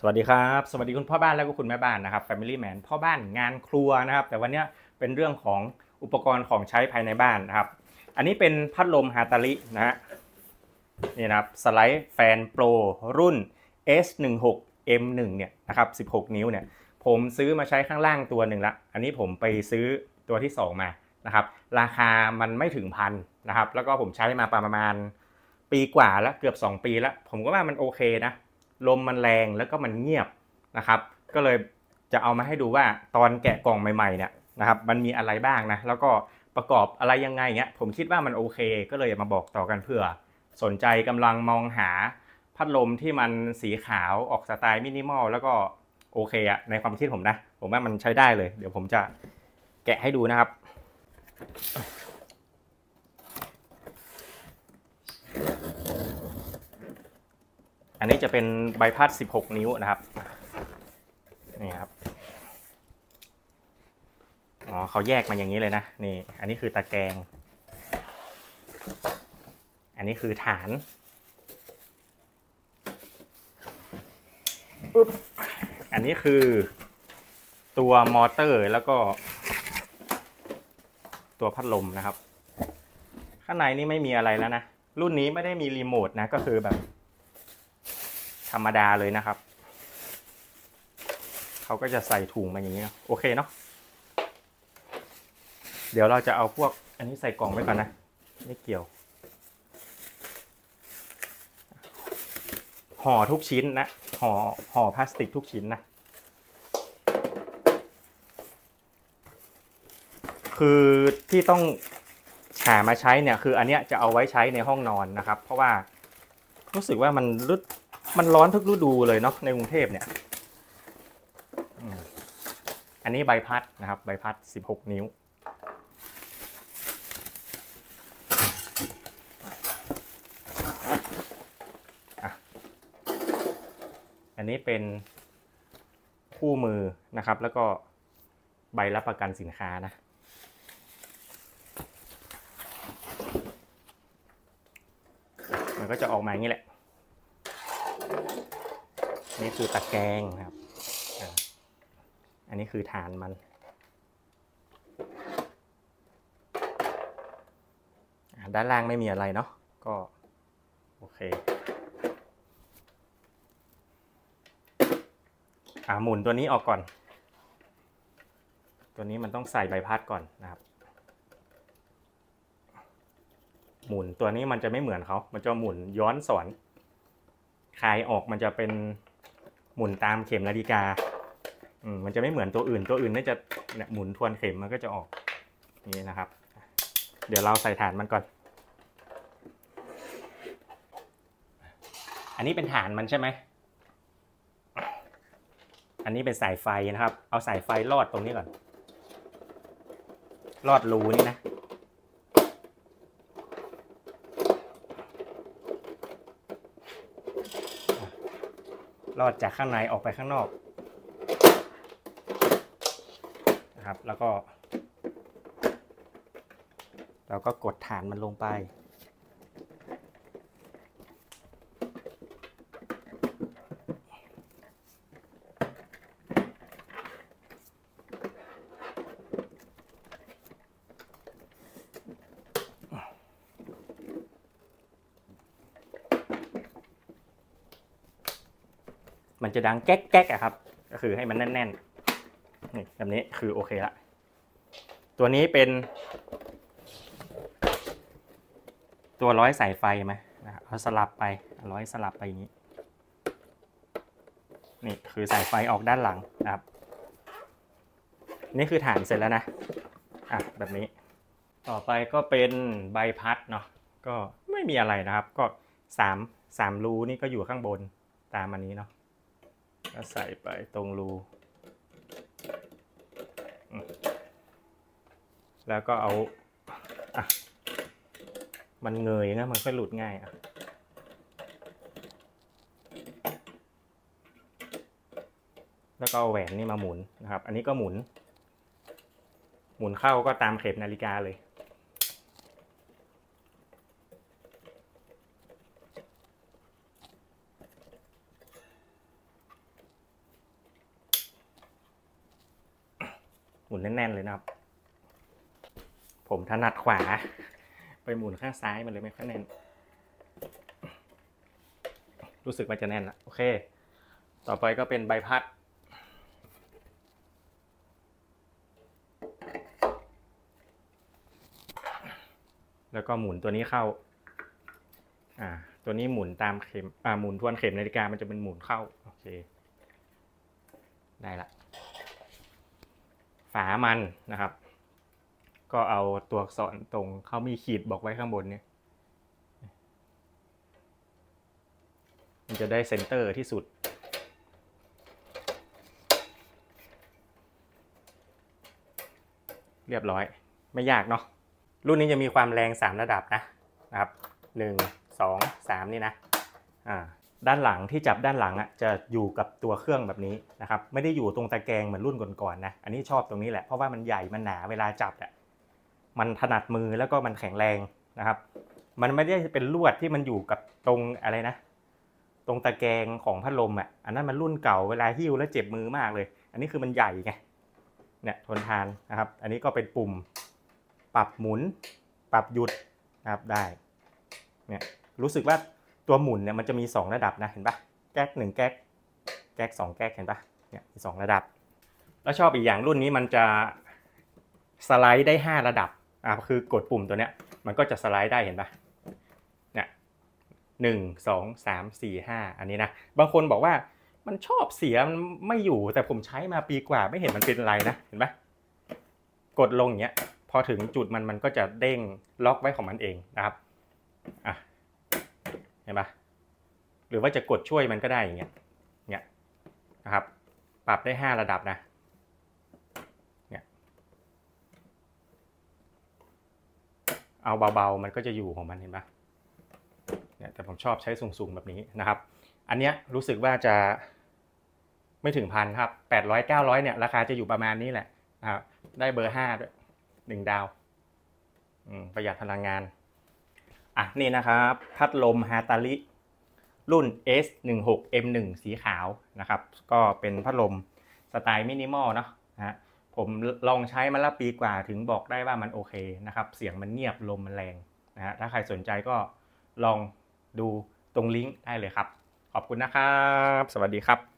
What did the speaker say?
สวัสดีครับ สวัสดีคุณพ่อบ้านและก็คุณแม่บ้านนะครับ Family Man พ่อบ้านงานครัวนะครับ แต่วันนี้เป็นเรื่องของอุปกรณ์ของใช้ภายในบ้านนะครับ อันนี้เป็นพัดลมฮาตาลินะฮะนี่นะครับสไลด์แฟนโปรรุ่น S16 M1 เนี่ยนะครับ16 นิ้วเนี่ยผมซื้อมาใช้ข้างล่างตัวหนึ่งละ อันนี้ผมไปซื้อตัวที่ 2 มานะครับ ราคามันไม่ถึงพันนะครับ แล้วก็ผมใช้มาประมาณปีกว่าแล้วเกือบ 2 ปีแล้ว ผมก็ว่ามันโอเคนะ ลมมันแรงแล้วก็มันเงียบนะครับ ก็เลยจะเอามาให้ดูว่าตอนแกะกล่องใหม่ๆเนี่ยนะครับมันมีอะไรบ้างนะแล้วก็ประกอบอะไรยังไงเงี้ยผมคิดว่ามันโอเค ก็เลยมาบอกต่อกันเพื่อ สนใจกำลังมองหาพัดลมที่มันสีขาวออกสไตล์มินิมอลแล้วก็โอเคอะในความคิดผมนะ ผมว่ามันใช้ได้เลย เดี๋ยวผมจะแกะให้ดูนะครับ นนี้จะเป็นใบพัด 16 นิ้วนะครับ นี่ครับ อ๋อเขาแยกมาอย่างนี้เลยนะ นี่ อันนี้คือตะแกรงอันนี้คือฐานปึ๊บอันนี้คือตัวมอเตอร์แล้วก็ ตัวพัดลมนะครับ ข้างในนี่ไม่มีอะไรแล้วนะ รุ่นนี้ไม่ได้มีรีโมทนะ ก็คือแบบ รรมดาเลยนะครับ เขาก็จะใส่ถุงมาอย่างนี้นะโอเคเนาะเดี๋ยวเราจะเอาพวกอันนี้ใส่กล่องไว้ก่อนนะ ไม่เกี่ยวห่อทุกชิ้นนะห่อห่อพลาสติกทุกชิ้นนะ คือที่ต้องหามาใช้เนี่ยคืออันเนี้ยจะเอาไว้ใช้ในห้องนอนนะครับ เพราะว่ารู้สึกว่ามันรุด มันร้อนทุกฤดูเลยเนาะในกรุงเทพเนี่ยอันนี้ใบพัดนะครับ ใบพัด 16 นิ้ว อันนี้เป็นคู่มือนะครับ แล้วก็ใบรับประกันสินค้านะมันก็จะออกมาอย่างนี้แหละ นี่คือตะแกรงนะครับอันนี้คือฐานมัน ด้านล่างไม่มีอะไรเนาะ ก็ โอเคอ่าหมุนตัวนี้ออกก่อน ตัวนี้มันต้องใส่ใบพัดก่อนนะครับ หมุนตัวนี้มันจะไม่เหมือนเขา มันจะหมุนย้อนสอนคลายออกมันจะเป็น หมุนตามเข็มนาฬิกาอืมมันจะไม่เหมือนตัวอื่นตัวอื่นน่าจะเนี่ยหมุนทวนเข็มมันก็จะออกนี่นะครับ เดี๋ยวเราใส่ฐานมันก่อน อันนี้เป็นฐานมันใช่ไหมอันนี้เป็นสายไฟนะครับ เอาสายไฟลอดตรงนี้ก่อน ลอดรูนี่นะ ลอดจากข้างในออกไปข้างนอกนะครับแล้วก็ เราก็กดฐานมันลงไป มันจะดังแก๊กแก๊กอะครับ ก็คือให้มันแน่นๆนี่แบบนี้คือโอเคละ ตัวนี้เป็น ตัวร้อยสายไฟไหมนะครับเอาสลับไปร้อยสลับไปอย่างนี้ นี่คือสายไฟออกด้านหลังนะครับ นี่คือฐานเสร็จแล้วนะ อะแบบนี้ ต่อไปก็เป็นใบพัดเนาะ ก็ไม่มีอะไรนะครับ ก็สามสามรูนี่ก็อยู่ข้างบนตามอันนี้เนาะ ก็ใส่ไปตรงรู แล้วก็เอาอะมันเงยนะ มันก็หลุดง่ายอะแล้วก็เอาแหวนนี่มาหมุนนะครับ อันนี้ก็หมุน หมุนเข้าก็ตามเข็มนาฬิกาเลย มุนแน่นๆเลยนะครับ ผมถนัดขวา ไปหมุนข้างซ้ายมันเลยไม่ค่อยแน่น รู้สึกว่าจะแน่นละโอเค ต่อไปก็เป็นใบพัด แล้วก็หมุนตัวนี้เข้า อ่า ตัวนี้หมุนตามเข็ม อ่า หมุนทวนเข็มนาฬิกามันจะเป็นหมุนเข้า โอเค ได้ละามันนะครับ ก็เอาตัวอักษรตรงเขามีขีดบอกไว้ข้างบนเนี่ยมันจะได้เซนเตอร์ที่สุด เรียบร้อยไม่ยากเนาะรุ่นนี้จะมีความแรง 3 ระดับนะนะครับ 1 2 3 นี่นะอ่า ด้านหลังที่จับด้านหลังอะจะอยู่กับตัวเครื่องแบบนี้นะครับไม่ได้อยู่ตรงตะแกรงเหมือนรุ่นก่อนๆนะอันนี้ชอบตรงนี้แหละเพราะว่ามันใหญ่มันหนาเวลาจับอะมันถนัดมือแล้วก็มันแข็งแรงนะครับ มันไม่ได้เป็นลวดที่มันอยู่กับตรงอะไรนะ ตรงตะแกรงของพัดลมอะอันนั้นมันรุ่นเก่าเวลาหิ้วแล้วเจ็บมือมากเลย อันนี้คือมันใหญ่ไงเนี่ยทนทานนะครับ อันนี้ก็เป็นปุ่มปรับหมุน ปรับหยุดนะครับได้เนี่ยรู้สึกว่า ตัวหมุนเนี่ยมันจะมี 2 ระดับนะเห็นปะแก๊กหนึ่งแก๊กแก๊กสองแก๊กเห็นปะเนี่ยมีสองระดับ แล้วชอบอีกอย่างรุ่นนี้มันจะสไลด์ได้ 5 ระดับอะคือกดปุ่มตัวเนี้ยมันก็จะสไลด์ได้เห็นปะเนี่ยหนึ่งสองสามสี่ห้าอันนี้นะบางคนบอกว่ามันชอบเสียมันไม่อยู่แต่ผมใช้มาปีกว่าไม่เห็นมันเป็นอะไรนะเห็นปะกดลงอย่างเงี้ยพอถึงจุดมันมันก็จะเด้งล็อกไว้ของมันเองนะครับอะ เห็นปะหรือว่าจะกดช่วยมันก็ได้อย่างเงี้ยเนี่ยนะครับ ปรับได้ห้าระดับนะเนี่ยเอาเบาๆ มันก็จะอยู่ของมันเห็นปะเนี่ยแต่ผมชอบใช้สูงๆแบบนี้นะครับ อันเนี้ยรู้สึกว่าจะไม่ถึงพันครับแปดร้อยเก้าร้อยเนี่ยราคาจะอยู่ประมาณนี้แหละนะครับได้เบอร์ห้าด้วยหนึ่งดาวประหยัดพลังงาน อะนี่นะครับ พัดลมฮาตาลิรุ่น S16M1 สีขาวนะครับ ก็เป็นพัดลมสไตล์มินิมอลเนาะนะผมลองใช้มาล้วปีกว่าถึงบอกได้ว่ามันโอเคนะครับ เสียงมันเงียบลมมันแรงนะฮะถ้าใครสนใจก็ลองดูตรงลิงก์ได้เลยครับ ขอบคุณนะครับ สวัสดีครับ